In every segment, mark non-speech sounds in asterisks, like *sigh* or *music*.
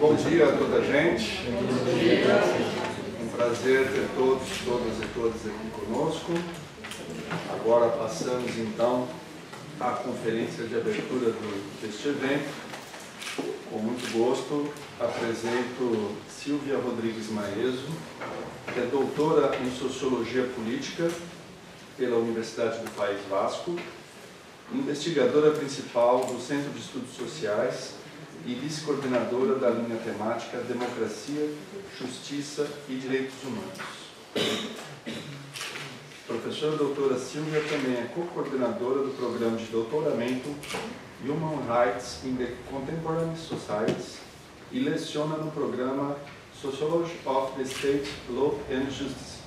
Bom dia a toda a gente. Bom dia. Um prazer ter todos, todas e todos aqui conosco. Agora passamos então à conferência de abertura do, deste evento. Com muito gosto, apresento Silvia Rodrigues Maeso, que é doutora em Sociologia Política pela Universidade do País Vasco, investigadora principal do Centro de Estudos Sociais e vice-coordenadora da linha temática Democracia, Justiça e Direitos Humanos. Professora doutora Silvia também é co-coordenadora do programa de doutoramento Human Rights in the Contemporary Societies e leciona no programa Sociology of the State, Law and Justice.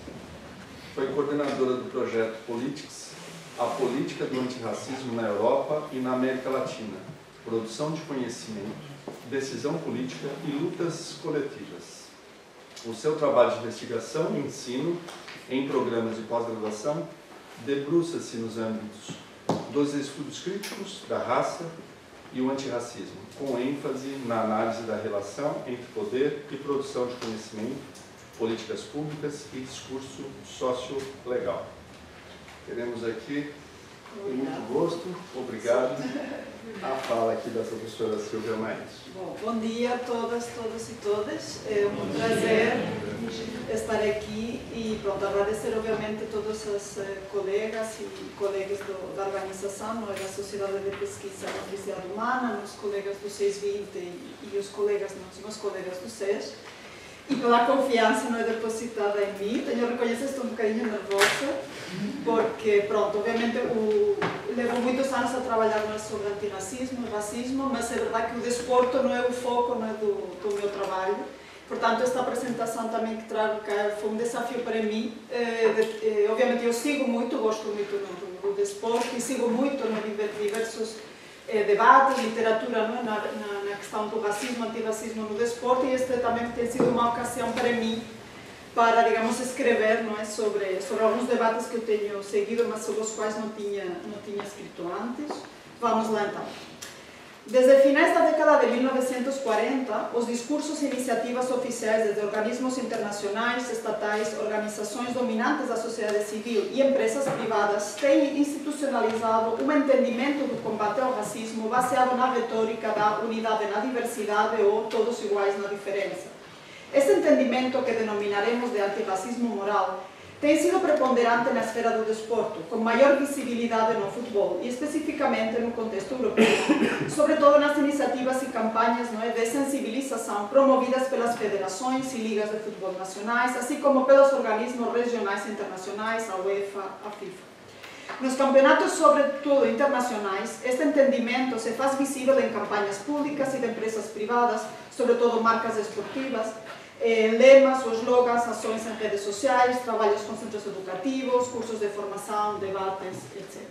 Foi coordenadora do projeto Politics, a política do antirracismo na Europa e na América Latina, produção de conhecimento, decisão política e lutas coletivas. O seu trabalho de investigação e ensino em programas de pós-graduação debruça-se nos âmbitos dos estudos críticos da raça e o antirracismo, com ênfase na análise da relação entre poder e produção de conhecimento, políticas públicas e discurso sociolegal. Queremos aqui, com muito gosto, obrigado, a fala aqui da professora Silvia Maes. Bom, bom dia a todas, todos e todas. É um prazer estar aqui e pronto, agradecer obviamente todas as uh, colegas e colegas do, da organização, é, da Sociedade de Pesquisa da Humana, os colegas do 620 e, e os colegas, os colegas do SES e pela confiança não é depositada em mim. Tenho que reconhecer, estou um bocadinho nervosa, porque, pronto, obviamente o, levo muitos anos a trabalhar sobre antirracismo e racismo, mas é verdade que o desporto não é o foco não é, do, do meu trabalho. Portanto, esta apresentação também que trago cá foi um desafio para mim. Eh, eh, obviamente, eu sigo muito, gosto muito do, desporto e sigo muito no, diversos eh, debates, literatura não é? na, na, na questão do racismo, antirracismo no desporto e este também tem sido uma ocasião para mim para, digamos, escrever não é, sobre, sobre alguns debates que eu tenho seguido, mas sobre os quais não tinha, não tinha escrito antes. Vamos lá então. Desde finais da década de 1940, os discursos e iniciativas oficiais desde organismos internacionais, estatais, organizações dominantes da sociedade civil e empresas privadas têm institucionalizado um entendimento do combate ao racismo baseado na retórica da unidade na diversidade ou todos iguais na diferença. Este entendimento que denominaremos de antirracismo moral tem sido preponderante na esfera do desporto, com maior visibilidade no futebol e especificamente no contexto europeu, sobretudo nas iniciativas e campanhas é, de sensibilização promovidas pelas federações e ligas de futebol nacionais, assim como pelos organismos regionais e internacionais, a UEFA, a FIFA. Nos campeonatos, sobretudo internacionais, este entendimento se faz visível em campanhas públicas e de empresas privadas, sobretudo marcas esportivas, eh, lemas ou slogans, ações em redes sociais, trabalhos com centros educativos, cursos de formação, debates, etc.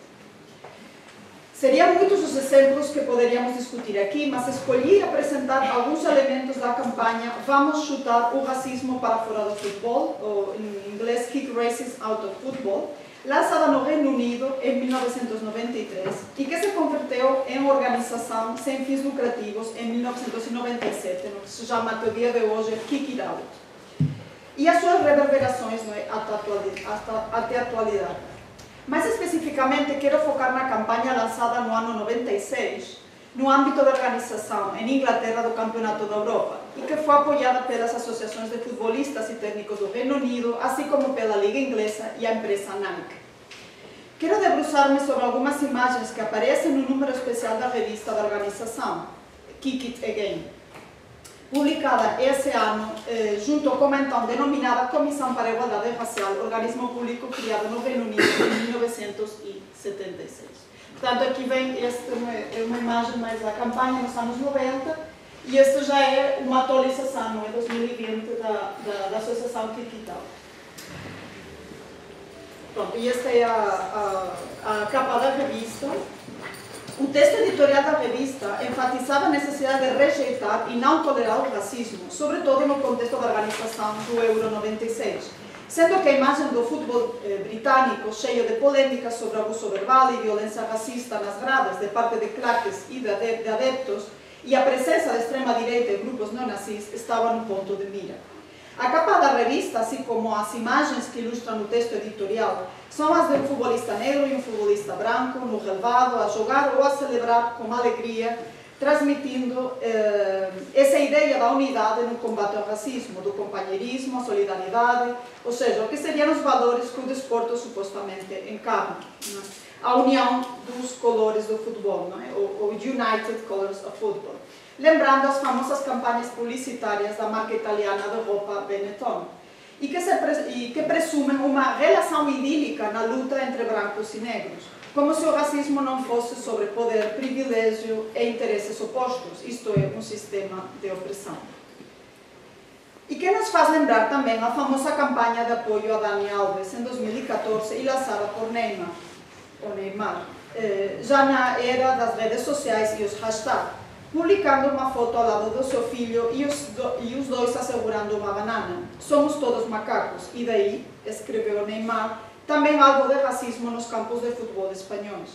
Seriam muitos os exemplos que poderíamos discutir aqui, mas escolhi apresentar alguns elementos da campanha Vamos chutar o racismo para fora do futebol, ou em inglês Kick Racism Out of Football, lançada no Reino Unido em 1993 e que se converteu em organização sem fins lucrativos em 1997, no que se chama até o dia de hoje Kick It Out. E as suas reverberações é, até a atualidade. Mais especificamente, quero focar na campanha lançada no ano 96, no âmbito da organização em Inglaterra do Campeonato da Europa, e que foi apoiada pelas associações de futbolistas e técnicos do Reino Unido, assim como pela Liga Inglesa e a empresa Nike. Quero debruçar-me sobre algumas imagens que aparecem no número especial da revista da organização, Kick It Again, publicada esse ano eh, junto com a então denominada Comissão para a Igualdade Racial, organismo público criado no Reino Unido em 1976. Portanto, aqui vem esta é uma imagem mais da campanha nos anos 90, e esta já é uma atualização, não é 2020, da, da, da Associação Digital. Pronto, e esta é a, a, a capa da revista. O texto editorial da revista enfatizava a necessidade de rejeitar e não tolerar o racismo, sobretudo no contexto da organização do Euro 96, sendo que a imagem do futebol eh, britânico, cheio de polêmicas sobre abuso verbal e violência racista nas gradas de parte de claques e de adeptos, e a presença da extrema-direita e grupos neonazis estava no ponto de mira. A capa da revista, assim como as imagens que ilustram o texto editorial, são as de um futebolista negro e um futebolista branco no relevado a jogar ou a celebrar com alegria, transmitindo eh, essa ideia da unidade no combate ao racismo, do companheirismo, a solidariedade, ou seja, o que seriam os valores que o desporto supostamente encarna. Né? A união dos colores do futebol, é? o, o United Colors of Football. Lembrando as famosas campanhas publicitárias da marca italiana de roupa Benetton e que, se, e que presumem uma relação idílica na luta entre brancos e negros, como se o racismo não fosse sobre poder, privilégio e interesses opostos, isto é, um sistema de opressão. E que nos faz lembrar também a famosa campanha de apoio a Dani Alves em 2014 e lançada por Neymar, ou Neymar, eh, já na era das redes sociais e os hashtags publicando uma foto ao lado do seu filho e os, e os dois assegurando uma banana. Somos todos macacos. E daí, escreveu Neymar, também algo de racismo nos campos de futebol espanhóis.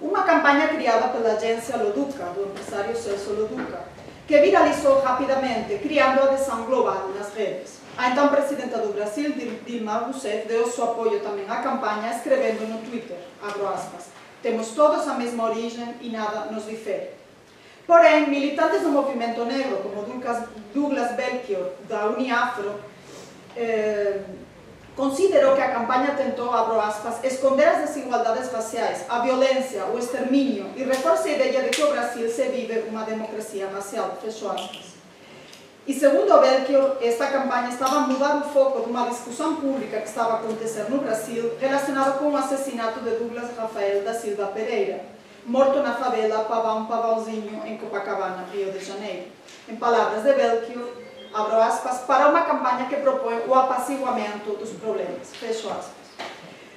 Uma campanha criada pela agência Loduca, do empresário Celso Loduca, que viralizou rapidamente, criando adesão global nas redes. A então presidenta do Brasil, Dilma Rousseff, deu seu apoio também à campanha, escrevendo no Twitter, aspas, temos todos a mesma origem e nada nos difere. Porém, militantes do movimento negro, como Douglas Belchior, da Uniafro, eh, considerou que a campanha tentou, abro aspas, esconder as desigualdades raciais, a violência, o extermínio e reforça a ideia de que o Brasil se vive uma democracia racial, fecho aspas. E segundo Belchior, esta campanha estava a mudar o foco de uma discussão pública que estava a acontecer no Brasil relacionada com o assassinato de Douglas Rafael da Silva Pereira, morto na favela Pavão Pavãozinho, em Copacabana, Rio de Janeiro. Em palavras de Belchior, abro aspas, para uma campanha que propõe o apaciguamento dos problemas, fecho aspas.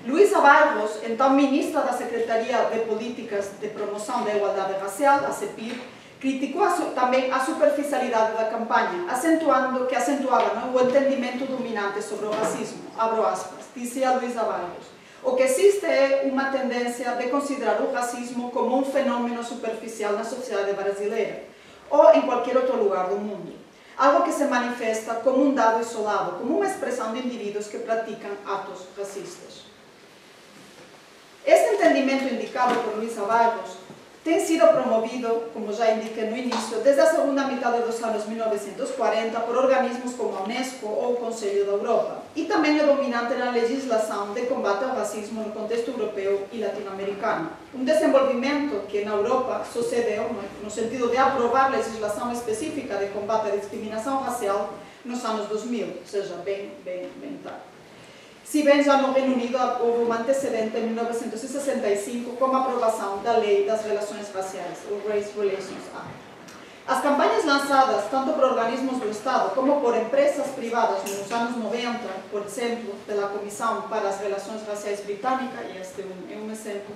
Luísa Barros, então ministra da Secretaria de Políticas de Promoção da Igualdade Racial, a CEPIR, criticou a também a superficialidade da campanha, acentuando que acentuava não, o entendimento dominante sobre o racismo, abro aspas, dizia Luísa Barros. O que existe é uma tendência de considerar o racismo como um fenômeno superficial na sociedade brasileira ou em qualquer outro lugar do mundo. Algo que se manifesta como um dado isolado, como uma expressão de indivíduos que praticam atos racistas. Este entendimento indicado por Luísa Barros tem sido promovido, como já indiquei no início, desde a segunda metade dos anos 1940 por organismos como a Unesco ou o Conselho da Europa e também é dominante na legislação de combate ao racismo no contexto europeu e latino-americano. Um desenvolvimento que na Europa sucedeu no sentido de aprovar legislação específica de combate à discriminação racial nos anos 2000, ou seja, bem, bem, bem tarde. Se bem já no Reino Unido houve um antecedente em 1965 com a aprovação da Lei das Relações Raciais, o Race Relations Act. As campanhas lançadas tanto por organismos do Estado como por empresas privadas nos anos 90, por exemplo, pela Comissão para as Relações Raciais Britânica, e este é um exemplo,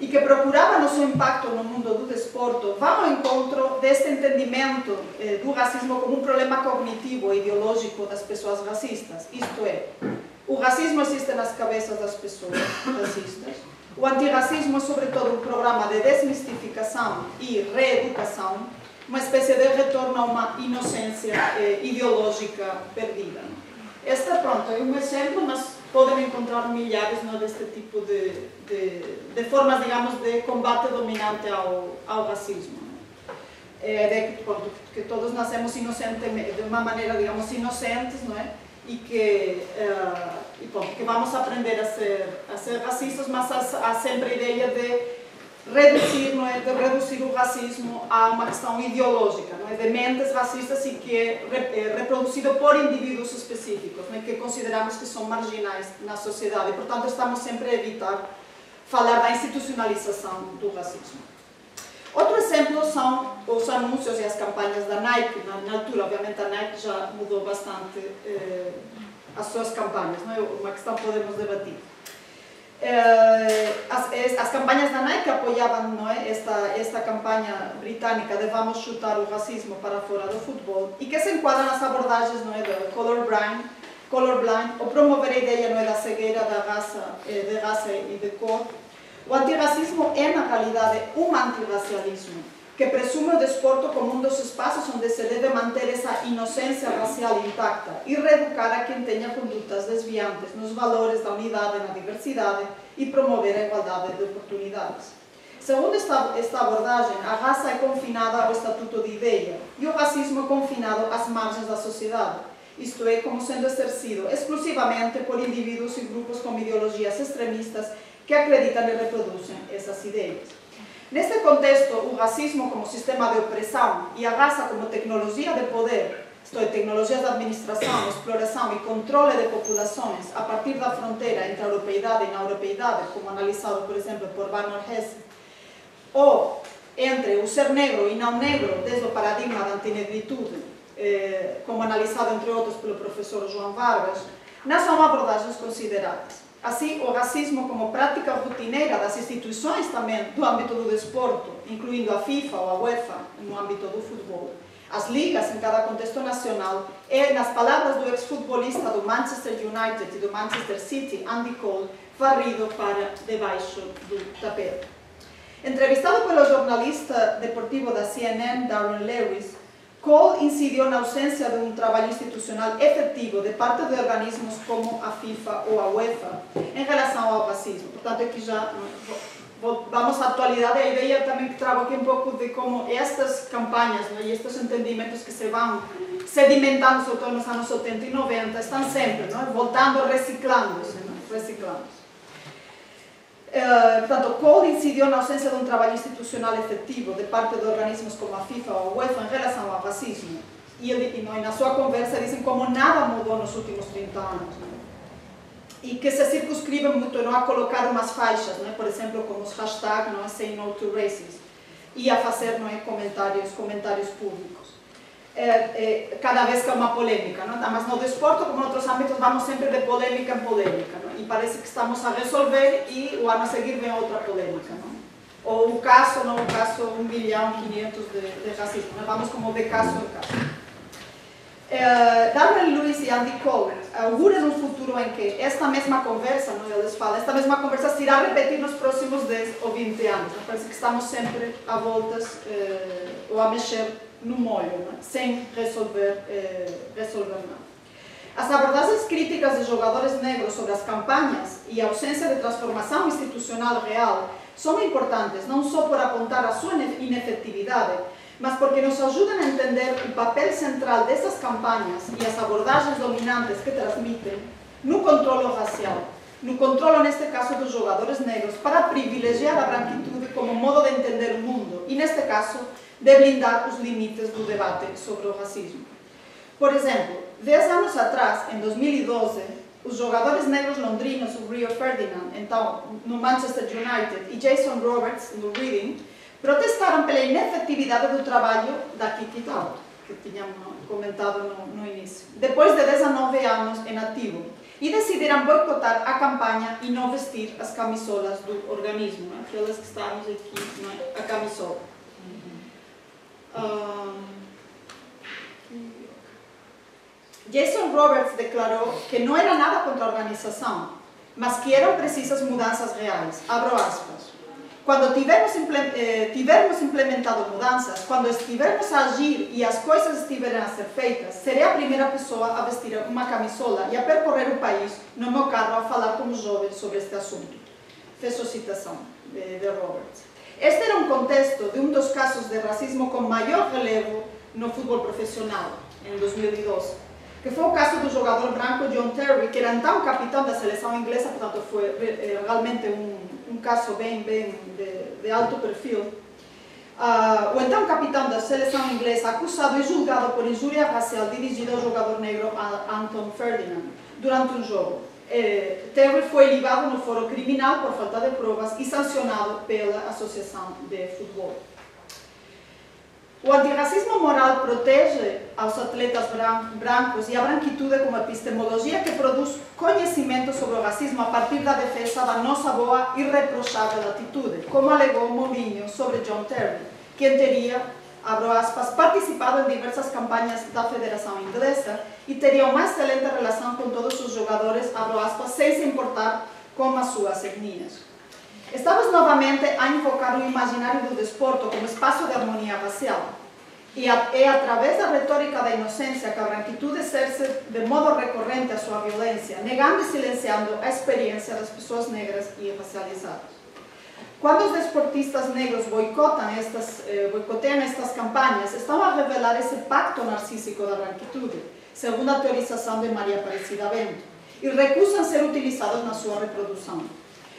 e que procuravam o seu impacto no mundo do desporto, vão ao encontro deste entendimento eh, do racismo como um problema cognitivo e ideológico das pessoas racistas, isto é, o racismo existe nas cabeças das pessoas racistas. O antirracismo é, sobretudo, um programa de desmistificação e reeducação, uma espécie de retorno a uma inocência eh, ideológica perdida. Este, pronto, é um exemplo, mas podem encontrar milhares não, deste tipo de, de, de, formas, digamos, de combate dominante ao, ao racismo. É, de, pronto, que todos nascemos inocentes, de uma maneira, digamos, inocentes, não é? E que, uh, e, bom, que vamos aprender a ser, a ser racistas, mas há, sempre a ideia de reduzir, não é, de reduzir o racismo a uma questão ideológica, não é, de mentes racistas e que é, é reproduzido por indivíduos específicos, não é, que consideramos que são marginais na sociedade. Portanto, estamos sempre a evitar falar da institucionalização do racismo. Outro exemplo são os anúncios e as campanhas da Nike. Na, altura, obviamente, a Nike já mudou bastante eh, as suas campanhas, não é uma questão que podemos debater. Eh, as, as, campanhas da Nike apoiavam não é, esta, esta campanha britânica de vamos chutar o racismo para fora do futebol e que se enquadra nas abordagens não é, do colorblind, colorblind ou promover a ideia não é, da cegueira da raça, eh, de raça e de cor o antirracismo é, na realidade, um antirracialismo, que presume o desporto como um dos espaços onde se deve manter essa inocência racial intacta e reeducar a quem tenha condutas desviantes nos valores da unidade na diversidade e promover a igualdade de oportunidades. Segundo esta, esta abordagem, a raça é confinada ao estatuto de ideia e o racismo é confinado às margens da sociedade, isto é, como sendo exercido exclusivamente por indivíduos e grupos com ideologias extremistas que acreditam e reproduzem essas ideias. Neste contexto, o racismo como sistema de opressão e a raça como tecnologia de poder, isto é, tecnologias de administração, exploração e controle de populações a partir da fronteira entre a europeidade e a europeidade, como analisado, por exemplo, por Bernard Hesse, ou entre o ser negro e não negro, desde o paradigma da antinegritude, eh, como analisado, entre outros, pelo professor João Vargas, não são abordagens consideradas. Assim, o racismo como prática rotineira das instituições também do âmbito do desporto, incluindo a FIFA ou a UEFA no âmbito do futebol, as ligas em cada contexto nacional, é, nas palavras do ex-futebolista do Manchester United e do Manchester City, Andy Cole, varrido para debaixo do tapete. Entrevistado pelo jornalista deportivo da CNN, Darren Lewis, Cole incidiu na ausência de um trabalho institucional efetivo de parte de organismos como a FIFA ou a UEFA em relação ao racismo. Portanto, aqui já vamos à atualidade, a ideia também que trago aqui um pouco de como estas campanhas e estes entendimentos que se vão sedimentando, sobretudo nos anos 80 e 90, estão sempre voltando, reciclando-se, né, reciclando Uh, portanto, Cole incidiu na ausência de um trabalho institucional efetivo de parte de organismos como a FIFA ou a UEFA em relação ao racismo. E, ele, e na sua conversa dizem como nada mudou nos últimos 30 anos. Né? E que se circunscreve muito não, a colocar umas faixas, não é? por exemplo, como os hashtags não é? Say No to Racism, e a fazer não é? comentários, comentários públicos é, é, cada vez que há uma polêmica. Não? Mas no desporto, como em outros âmbitos, vamos sempre de polêmica em polêmica. Não? E parece que estamos a resolver e o ano a seguir vem outra polêmica. Não? Ou o caso, não, o caso 1 bilhão 500 de, de racismo. Não? Vamos como de caso em caso. É, Darwin Lewis e Andy Cole auguram um futuro em que esta mesma conversa, não, eles falam, esta mesma conversa se irá repetir nos próximos 10 ou 20 anos. Parece que estamos sempre a voltas eh, ou a mexer no molho, né? sem resolver, eh, resolver nada. As abordagens críticas de jogadores negros sobre as campanhas e a ausência de transformação institucional real são importantes não só por apontar a sua inefetividade, mas porque nos ajudam a entender o papel central dessas campanhas e as abordagens dominantes que transmitem no controle racial, no controle, neste caso, dos jogadores negros, para privilegiar a branquitude como modo de entender o mundo, e neste caso, de blindar os limites do debate sobre o racismo. Por exemplo, 10 anos atrás, em 2012, os jogadores negros londrinos, o Rio Ferdinand, então no Manchester United, e Jason Roberts, no Reading, protestaram pela inefetividade do trabalho da Kiki Tal, que tínhamos comentado no, no início, depois de 19 anos em ativo, e decidiram boicotar a campanha e não vestir as camisolas do organismo, né? aquelas que estamos aqui, é? a camisola. Jason Roberts declarou que não era nada contra a organização, mas que eram precisas mudanças reais. Abro aspas. Quando tivermos, eh, tivermos implementado mudanças, quando estivermos a agir e as coisas estiverem a ser feitas, serei a primeira pessoa a vestir uma camisola e a percorrer o país no meu carro a falar com os jovens sobre este assunto. Fecho citação de, de Roberts. Este era um contexto de um dos casos de racismo com maior relevo no futebol profissional, em 2012, que foi o caso do jogador branco John Terry, que era então capitão da seleção inglesa, portanto foi eh, realmente um, caso bem, bem de, de alto perfil. Uh, o então capitão da seleção inglesa acusado e julgado por injúria racial dirigida ao jogador negro Anton Ferdinand durante um jogo eh, Terry foi ligado no foro criminal por falta de provas e sancionado pela Associação de Futebol. O antirracismo moral protege aos atletas brancos e a branquitude como epistemologia que produz conhecimento sobre o racismo a partir da defesa da nossa boa e reprochável atitude, como alegou Mourinho sobre John Terry, que teria abro aspas, participado em diversas campanhas da Federação Inglesa e teria uma excelente relação com todos os jogadores, abro aspas, sem se importar com as suas etnias. Estamos novamente a invocar o imaginário do desporto como espaço de harmonia racial. E é através da retórica da inocência que a branquitude exerce de modo recorrente a sua violência, negando e silenciando a experiência das pessoas negras e racializadas. Quando os desportistas negros boicotam estas, eh, boicoteiam estas campanhas, estão a revelar esse pacto narcísico da branquitude, segundo a teorização de Maria Aparecida Bento, e recusam ser utilizados na sua reprodução.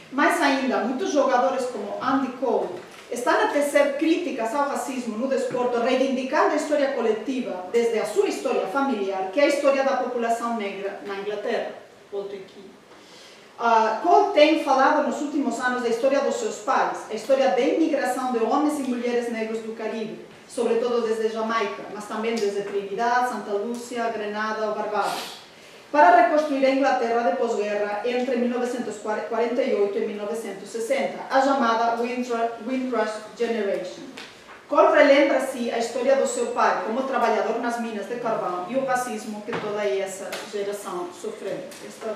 Mais ainda, muitos jogadores como Andy Cole estão a tecer críticas ao racismo no desporto, reivindicando a história coletiva desde a sua história familiar, que é a história da população negra na Inglaterra. Outro aqui. Uh, Cole tem falado nos últimos anos da história dos seus pais, a história da imigração de homens e mulheres negros do Caribe, sobretudo desde Jamaica, mas também desde Trinidad, Santa Lúcia, Grenada ou Barbados para reconstruir a Inglaterra de pós-guerra entre 1948 e 1960, a chamada Windrush Generation. Cole relembra-se a história do seu pai como trabalhador nas minas de carvão e o racismo que toda essa geração sofreu. Esta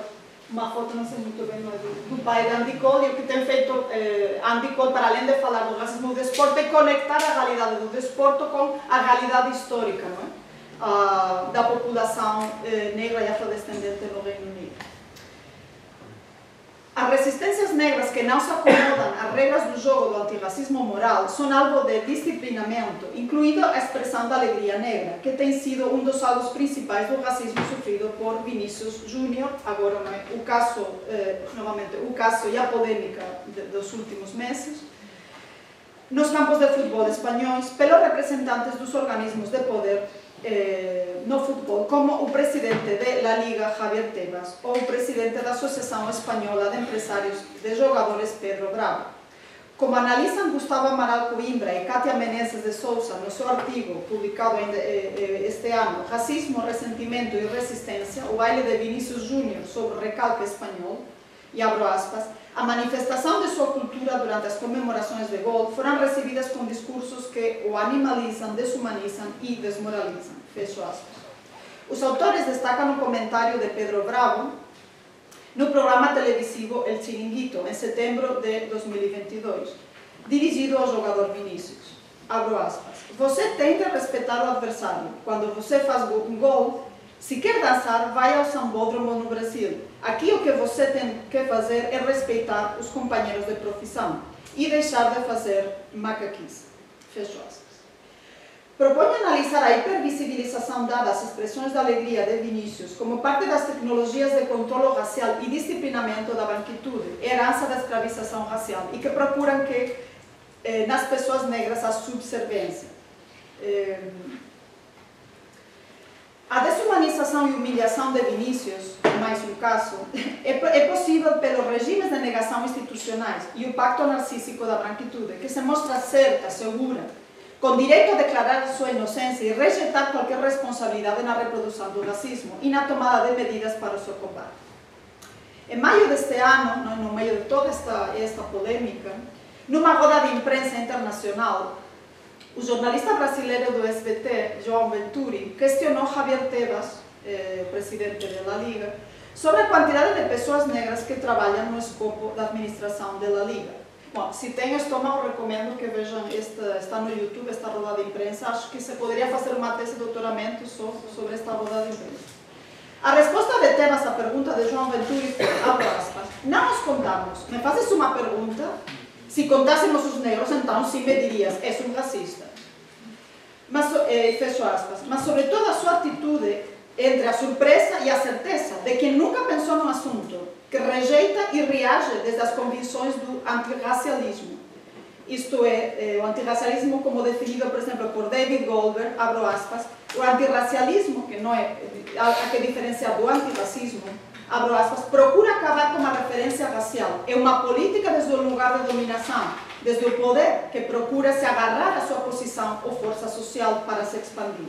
uma foto, não sei muito bem, é do, do pai de Andy Cole, e o que tem feito eh, Andy Cole, para além de falar do racismo do desporto, é conectar a realidade do desporto com a realidade histórica, não é? uh, da população uh, negra e afrodescendente no Reino Unido. As resistências negras que não se acomodam às regras do jogo do antirracismo moral são alvo de disciplinamento, incluindo a expressão da alegria negra, que tem sido um dos alvos principais do racismo sofrido por Vinícius Júnior, agora é? o caso, eh, novamente, o caso e a polêmica de, dos últimos meses, nos campos de futebol espanhóis, pelos representantes dos organismos de poder eh, no fútbol, como o presidente de La Liga, Javier Tebas, ou o presidente da Associação Espanhola de Empresários de Jogadores, Pedro Bravo. Como analizam Gustavo Amaral Coimbra e Cátia Menezes de Souza no seu artigo publicado eh, este ano, Racismo, Ressentimento e Resistência, o baile de Vinícius Júnior sobre o recalque espanhol, e abro aspas, a manifestação de sua cultura durante as comemorações de gol foram recebidas com discursos que o animalizam, deshumanizam e desmoralizam. Fecho aspas. Os autores destacam o comentário de Pedro Bravo no programa televisivo El Chiringuito, em setembro de 2022, dirigido ao jogador Vinícius. Abro aspas. Você tem que respeitar o adversário. Quando você faz um gol, se quer dançar, vai ao sambódromo no Brasil. Aqui o que você tem que fazer é respeitar os companheiros de profissão e deixar de fazer macaquice. Fecho aspas. Proponho analisar a hipervisibilização dada às expressões de alegria de Vinícius como parte das tecnologias de controle racial e disciplinamento da branquitude, herança da escravização racial, e que procuram que eh, nas pessoas negras a subserviência. Eh, a desumanização e humilhação de Vinícius, mais um caso, *laughs* é, é possível pelos regimes de negação institucionais e o pacto narcísico da branquitude, que se mostra certa, segura, com direito a declarar sua inocência e rejeitar qualquer responsabilidade na reprodução do racismo e na tomada de medidas para o seu combate. Em maio deste ano, no meio de toda esta, esta polêmica, numa roda de imprensa internacional, o jornalista brasileiro do SBT, João Venturi, questionou Javier Tebas, eh, presidente da Liga, sobre a quantidade de pessoas negras que trabalham no escopo da administração da Liga. Bom, se tem estômago, recomendo que vejam, esta, está no YouTube, esta roda de imprensa. Acho que se poderia fazer uma tese de doutoramento só sobre esta roda de imprensa. A resposta de Tebas à pergunta de João Venturi abro aspas, não nos contamos. Me fazes uma pergunta se contássemos os negros, então sim me dirias, és um racista. Mas, eh, fecho aspas. Mas, sobretudo, a sua atitude entre a surpresa e a certeza de que nunca pensou no assunto, que rejeita e reage desde as convicções do antirracialismo. Isto é, eh, o antirracialismo como definido, por exemplo, por David Goldberg, abro aspas, o antirracialismo, que não é a, a que diferencia do antirracismo, abro aspas, procura acabar com a referência racial. É uma política desde o lugar de dominação, desde o poder que procura se agarrar à sua posição ou força social para se expandir.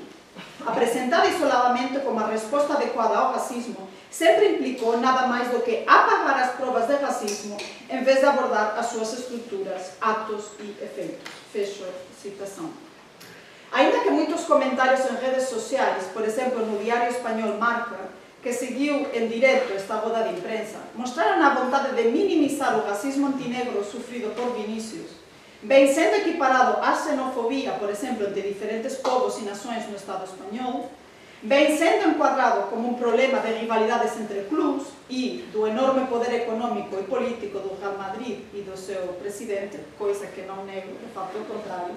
Apresentada isoladamente como a resposta adequada ao racismo, sempre implicou nada mais do que apagar as provas de racismo em vez de abordar as suas estruturas, atos e efeitos. Fecho citação. Ainda que muitos comentários em redes sociais, por exemplo no Diário Espanhol Marca, que seguiu em direto esta roda de imprensa, mostraram a vontade de minimizar o racismo antinegro sofrido por Vinícius, bem sendo equiparado à xenofobia, por exemplo, entre diferentes povos e nações no Estado espanhol, bem sendo enquadrado como um problema de rivalidades entre clubes e do enorme poder econômico e político do Real Madrid e do seu presidente, coisa que não nego, de fato, o contrário.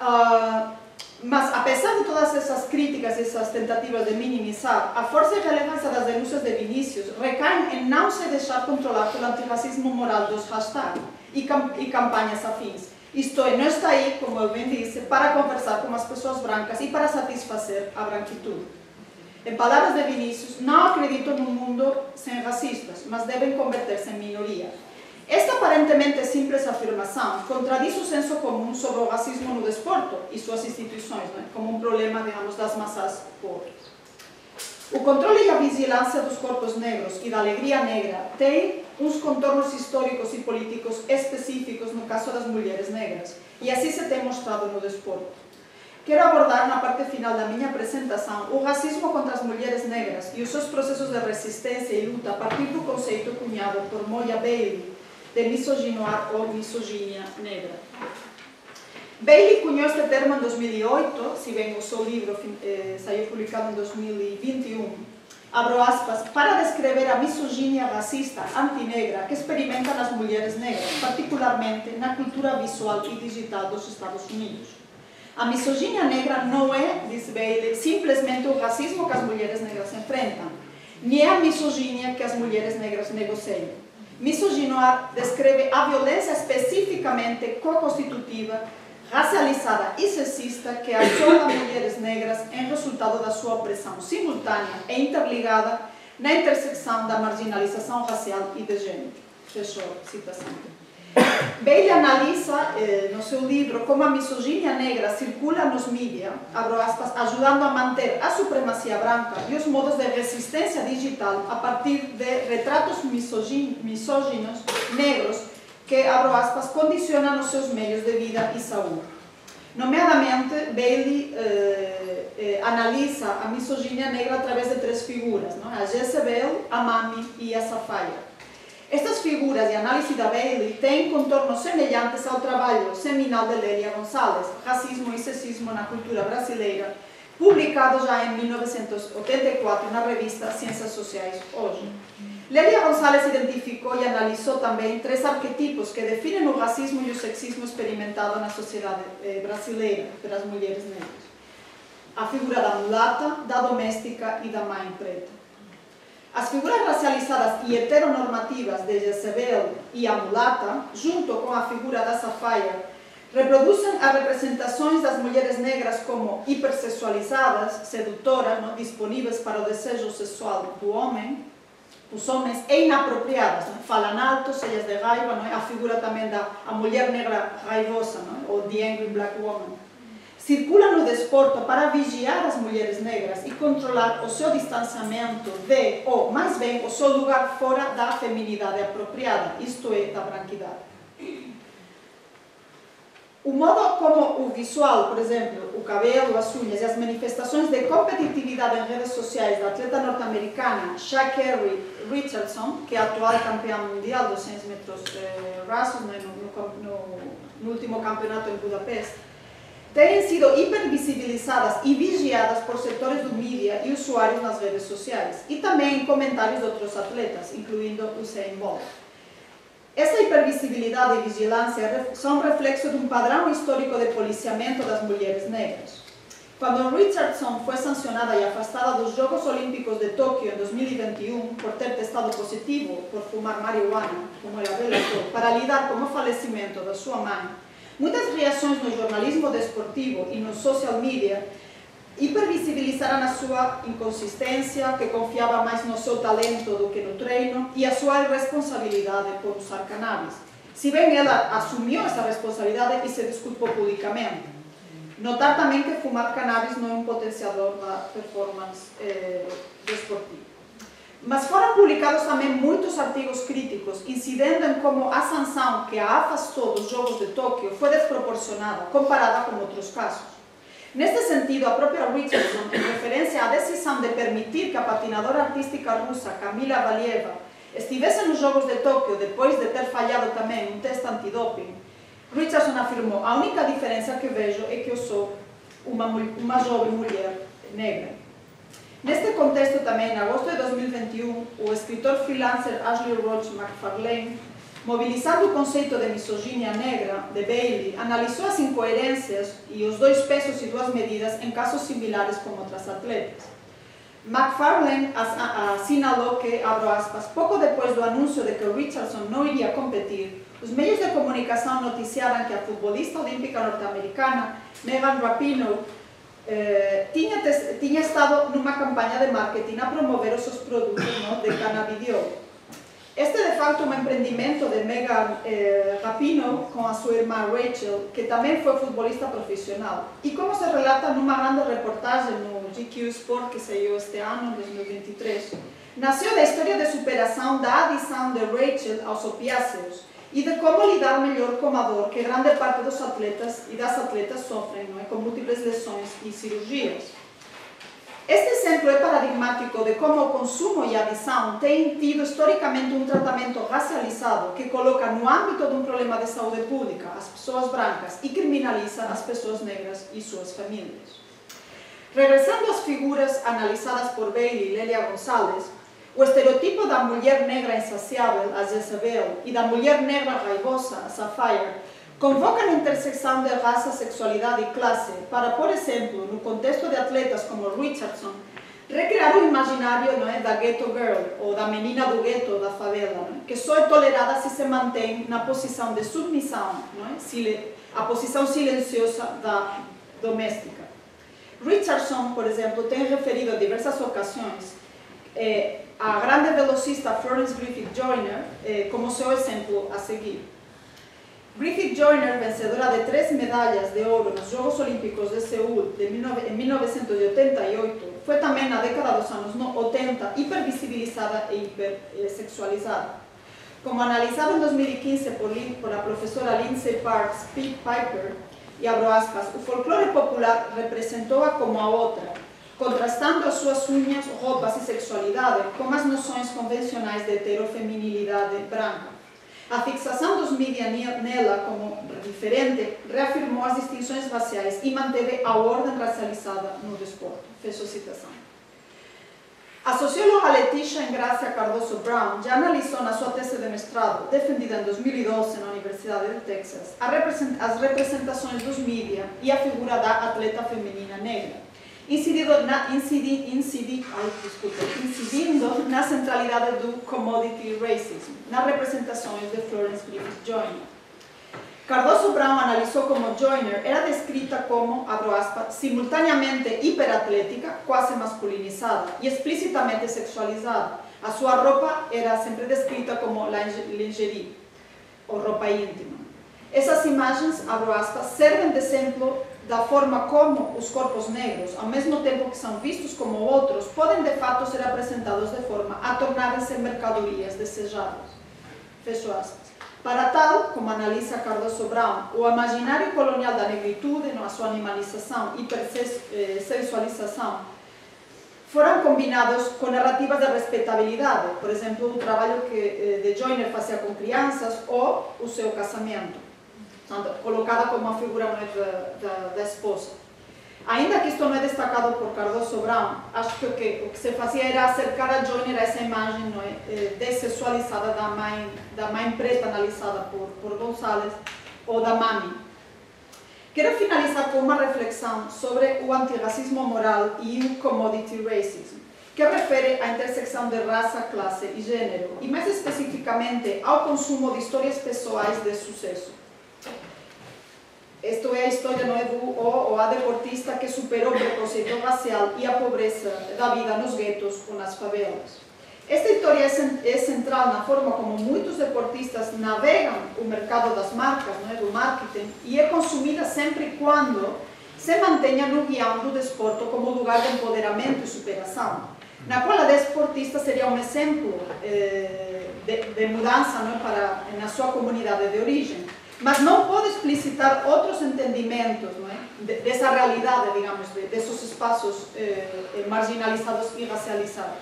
Uh, mas, apesar de todas essas críticas, essas tentativas de minimizar, a força e relevância das denúncias de Vinícius recaem em não se deixar controlar pelo antirracismo moral dos hashtags e, cam campanhas afins. Isto é, não está aí, como eu bem disse, para conversar com as pessoas brancas e para satisfazer a branquitude. Em palavras de Vinícius, não acredito num mundo sem racistas, mas devem converter-se em minoria. Aparentemente simples afirmação contradiz o senso comum sobre o racismo no desporto e suas instituições, né? como um problema, digamos, das massas pobres. O controle e a vigilância dos corpos negros e da alegria negra tem uns contornos históricos e políticos específicos no caso das mulheres negras, e assim se tem mostrado no desporto. Quero abordar na parte final da minha apresentação o racismo contra as mulheres negras e os seus processos de resistência e luta a partir do conceito cunhado por Moya Bailey de misoginoar ou misoginia negra. Bailey cunhou este termo em 2008, se bem o seu livro eh, saiu publicado em 2021, abro aspas, para descrever a misoginia racista antinegra que experimentam as mulheres negras, particularmente na cultura visual e digital dos Estados Unidos. A misoginia negra não é, diz Bailey, simplesmente o racismo que as mulheres negras enfrentam, nem a misoginia que as mulheres negras negociam. Misoginoar descreve a violência especificamente co-constitutiva, racializada e sexista que assola mulheres negras em resultado da sua opressão simultânea e interligada na intersecção da marginalização racial e de gênero. Fechou citação. Bailey analisa eh, no seu livro como a misoginia negra circula nos mídias, aspas, ajudando a manter a supremacia branca e os modos de resistência digital a partir de retratos misóginos negros que, aspas, condicionam os seus meios de vida e saúde. Nomeadamente, Bailey eh, eh, analisa a misoginia negra através de três figuras, não? a Jezebel, a Mami e a Safaya. Estas figuras de análise da Bailey têm contornos semelhantes ao trabalho seminal de Lélia Gonçalves, Racismo e Sexismo na Cultura Brasileira, publicado já em 1984 na revista Ciências Sociais Hoje. Lélia Gonçalves identificou e analisou também três arquetipos que definem o racismo e o sexismo experimentado na sociedade eh, brasileira pelas mulheres negras. A figura da mulata, da doméstica e da mãe preta. As figuras racializadas e heteronormativas de Jezebel e a mulata, junto com a figura da Safaia, reproduzem as representações das mulheres negras como hipersexualizadas, sedutoras, não, disponíveis para o desejo sexual do homem, os homens e inapropriadas, não? falam alto, cheias de raiva, não? a figura também da a mulher negra raivosa, não? ou the angry black woman circula no desporto para vigiar as mulheres negras e controlar o seu distanciamento de, ou mais bem, o seu lugar fora da feminidade apropriada, isto é, da branquidade. O modo como o visual, por exemplo, o cabelo, as unhas e as manifestações de competitividade em redes sociais da atleta norte-americana Sha'Carri Richardson, que é a atual campeã mundial dos 100 metros eh, rasos né, no, no, no último campeonato em Budapeste, têm sido hipervisibilizadas e vigiadas por setores do mídia e usuários nas redes sociais, e também comentários de outros atletas, incluindo Usain Bolt. Essa hipervisibilidade e vigilância são reflexo de um padrão histórico de policiamento das mulheres negras. Quando Richardson foi sancionada e afastada dos Jogos Olímpicos de Tóquio em 2021 por ter testado positivo por fumar marihuana, como ela relatou, para lidar com o falecimento da sua mãe Muitas reações no jornalismo desportivo e no social media hipervisibilizaram a sua inconsistência, que confiava mais no seu talento do que no treino, e a sua irresponsabilidade por usar cannabis. Se bem ela assumiu essa responsabilidade e se desculpou publicamente. Notar também que fumar cannabis não é um potenciador da performance eh, desportiva. Mas foram publicados também muitos artigos críticos, incidendo em como a sanção que a afastou dos Jogos de Tóquio foi desproporcionada comparada com outros casos. Neste sentido, a própria Richardson, em referência à decisão de permitir que a patinadora artística russa Kamila Valieva estivesse nos Jogos de Tóquio depois de ter falhado também um teste antidoping, Richardson afirmou: a única diferença que vejo é que eu sou uma, uma jovem mulher negra. Neste contexto também, em agosto de 2021, o escritor freelancer Ashley Roach McFarlane, mobilizando o conceito de misoginia negra de Bailey, analisou as incoerências e os dois pesos e duas medidas em casos similares com outras atletas. McFarlane assinalou que, abro aspas, pouco depois do anúncio de que Richardson não iria competir, os meios de comunicação noticiaram que a futebolista olímpica norte-americana Megan Rapinoe eh, tinha, tinha estado numa campanha de marketing a promover os seus produtos de canabidiol. Este é de facto um empreendimento de Megan eh, Rapinoe com a sua irmã Rachel, que também foi futebolista profissional. E como se relata numa grande reportagem no GQ Sport que saiu este ano, 2023, nasceu da história de superação da adição de Rachel aos opiáceos, e de como lidar melhor com a dor que grande parte dos atletas e das atletas sofrem, não é? com múltiplas lesões e cirurgias. Este exemplo é paradigmático de como o consumo e a adição têm tido historicamente um tratamento racializado que coloca no âmbito de um problema de saúde pública as pessoas brancas e criminaliza as pessoas negras e suas famílias. Regressando às figuras analisadas por Bailey e Lélia Gonçalves, o estereotipo da mulher negra insaciável, a Jezebel, e da mulher negra raivosa, a Sapphire, convocam a intersecção de raça, sexualidade e classe para, por exemplo, no contexto de atletas como Richardson, recriar o imaginário não é, da ghetto girl, ou da menina do gueto, da favela, é, que só é tolerada se se mantém na posição de submissão, é, a posição silenciosa da doméstica. Richardson, por exemplo, tem referido a diversas ocasiões eh, a grande velocista Florence Griffith Joyner eh, como seu exemplo a seguir. Griffith Joyner, vencedora de três medalhas de ouro nos Jogos Olímpicos de Seul de 1988, foi também na década dos anos 80 hipervisibilizada e hipersexualizada. Como analisado em 2015 por, por a professora Lindsay Parks Piper, e abro aspas, folclore popular representou-a como a outra, contrastando as suas unhas, roupas e sexualidade com as noções convencionais de heterofeminilidade branca. A fixação dos mídias nela como diferente reafirmou as distinções raciais e manteve a ordem racializada no desporto. Fecho citação. A socióloga Letícia Engrácia Cardoso Brown já analisou na sua tese de mestrado, defendida em 2012 na Universidade de Texas, as representações dos mídias e a figura da atleta feminina negra incidido na, incidi, incidi, ai, desculpa, incidindo na centralidade do commodity racism, nas representações de Florence Griffith Joyner. Cardoso Brown analisou como Joyner era descrita como, abro aspas, simultaneamente hiperatlética, quase masculinizada, e explicitamente sexualizada. A sua roupa era sempre descrita como lingerie, ou roupa íntima. Essas imagens, abro aspas, servem de exemplo da forma como os corpos negros, ao mesmo tempo que são vistos como outros, podem de fato ser apresentados de forma a tornarem-se mercadorias desejadas. Fecho aspas. Para tal, como analisa Cardoso Brown, o imaginário colonial da negritude, a sua animalização e hipersexualização, foram combinados com narrativas de respeitabilidade, por exemplo, o trabalho que eh, de Joyner fazia com crianças ou o seu casamento colocada como uma figura da, da, da, esposa. Ainda que isto não é destacado por Cardoso Brown, acho que o que, o que se fazia era acercar a Joyner a essa imagem não é, eh, dessexualizada da mãe, da mãe preta analisada por, por Gonçalves, ou da mami. Quero finalizar com uma reflexão sobre o antirracismo moral e o commodity racism, que refere à intersecção de raça, classe e gênero, e mais especificamente ao consumo de histórias pessoais de sucesso. Isto é a história não é, do o ou a deportista que superou o preconceito racial e a pobreza da vida nos guetos ou nas favelas. Esta história é central na forma como muitos deportistas navegam o mercado das marcas, não é, do marketing, e é consumida sempre quando se mantenha no guião do desporto como lugar de empoderamento e superação, na qual a desportista seria um exemplo eh, de, de, mudança não é, para, na sua comunidade de origem mas não pode explicitar outros entendimentos é? dessa realidade, digamos, de, desses espaços eh, eh, marginalizados e racializados.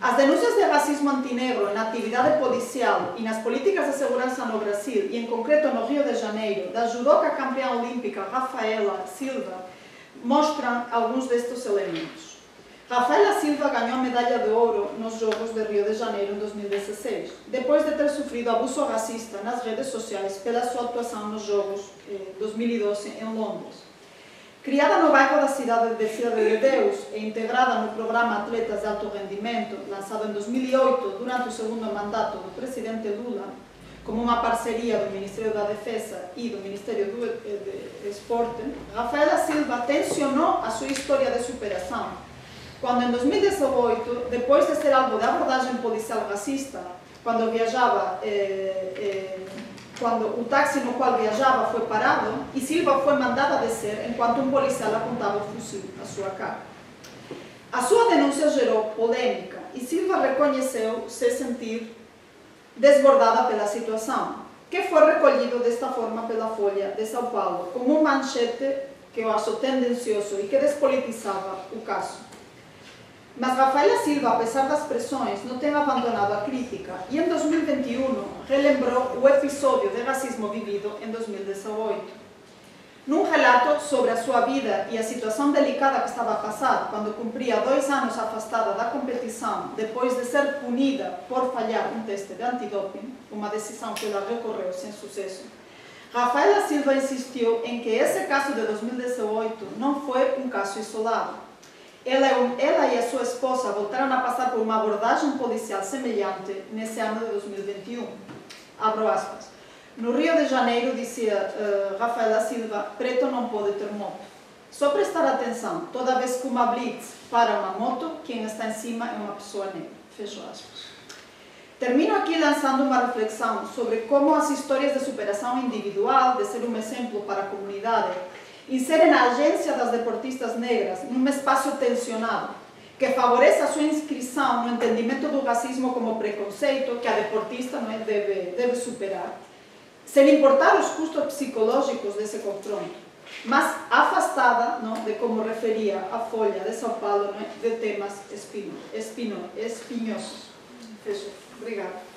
As denúncias de racismo antinegro na atividade policial e nas políticas de segurança no Brasil, e em concreto no Rio de Janeiro, da judoca campeã olímpica Rafaela Silva, mostram alguns destes elementos. Rafaela Silva ganhou a medalha de ouro nos Jogos de Rio de Janeiro em 2016, depois de ter sofrido abuso racista nas redes sociais pela sua atuação nos Jogos eh, 2012 em Londres. Criada no bairro da cidade de Cidade de Deus e integrada no programa Atletas de Alto Rendimento, lançado em 2008 durante o segundo mandato do presidente Lula, como uma parceria do Ministério da Defesa e do Ministério do Esporte, Rafaela Silva tensionou a sua história de superação quando em 2018, depois de ser alvo de abordagem policial racista, quando viajava, eh, eh, quando o táxi no qual viajava foi parado e Silva foi mandada descer enquanto um policial apontava o fuzil à sua cara. A sua denúncia gerou polêmica e Silva reconheceu se sentir desbordada pela situação, que foi recolhido desta forma pela Folha de São Paulo, como um manchete que eu acho tendencioso e que despolitizava o caso. Mas Rafaela Silva, apesar das pressões, não tem abandonado a crítica. E em 2021 relembrou o episódio de racismo vivido em 2018. Num relato sobre a sua vida e a situação delicada que estava a passar quando cumpria dois anos afastada da competição depois de ser punida por falhar um teste de antidoping, uma decisão que ela recorreu sem sucesso, Rafaela Silva insistiu em que esse caso de 2018 não foi um caso isolado ela, ela e a sua esposa voltaram a passar por uma abordagem policial semelhante nesse ano de 2021. Abro aspas. No Rio de Janeiro, dizia uh, Rafaela Silva, preto não pode ter moto. Só prestar atenção, toda vez que uma blitz para uma moto, quem está em cima é uma pessoa negra. Fecho aspas. Termino aqui lançando uma reflexão sobre como as histórias de superação individual, de ser um exemplo para a comunidade, inserem a agência das deportistas negras num espaço tensionado, que favoreça a sua inscrição no entendimento do racismo como preconceito que a deportista não deve, deve superar, sem importar os custos psicológicos desse confronto, mas afastada de como referia a Folha de São Paulo, de temas espino, espino, espinhosos. Fecho. Obrigada.